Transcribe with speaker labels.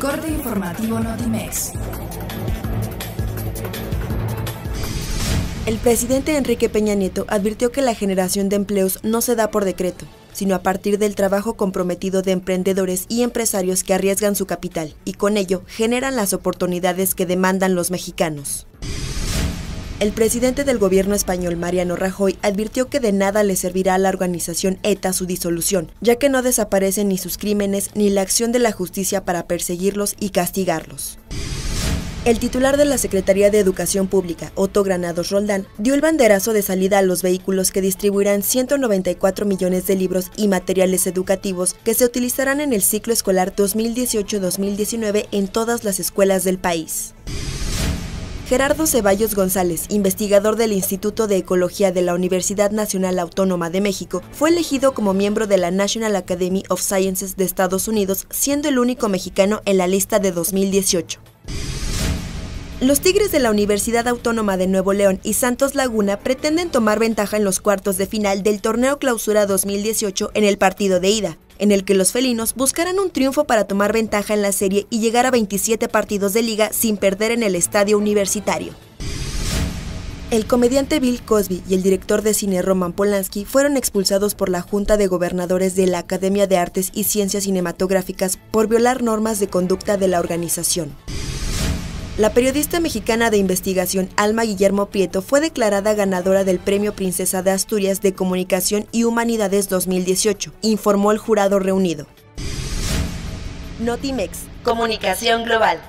Speaker 1: Corte informativo Notimex.
Speaker 2: El presidente Enrique Peña Nieto advirtió que la generación de empleos no se da por decreto, sino a partir del trabajo comprometido de emprendedores y empresarios que arriesgan su capital y con ello generan las oportunidades que demandan los mexicanos. El presidente del gobierno español, Mariano Rajoy, advirtió que de nada le servirá a la organización ETA su disolución, ya que no desaparecen ni sus crímenes ni la acción de la justicia para perseguirlos y castigarlos. El titular de la Secretaría de Educación Pública, Otto Granados Roldán, dio el banderazo de salida a los vehículos que distribuirán 194 millones de libros y materiales educativos que se utilizarán en el ciclo escolar 2018-2019 en todas las escuelas del país. Gerardo Ceballos González, investigador del Instituto de Ecología de la Universidad Nacional Autónoma de México, fue elegido como miembro de la National Academy of Sciences de Estados Unidos, siendo el único mexicano en la lista de 2018. Los Tigres de la Universidad Autónoma de Nuevo León y Santos Laguna pretenden tomar ventaja en los cuartos de final del Torneo Clausura 2018 en el partido de ida, en el que los felinos buscarán un triunfo para tomar ventaja en la serie y llegar a 27 partidos de liga sin perder en el estadio universitario. El comediante Bill Cosby y el director de cine Roman Polanski fueron expulsados por la Junta de Gobernadores de la Academia de Artes y Ciencias Cinematográficas por violar normas de conducta de la organización. La periodista mexicana de investigación Alma Guillermo Prieto fue declarada ganadora del Premio Princesa de Asturias de Comunicación y Humanidades 2018, informó el jurado reunido. Notimex, Comunicación Global.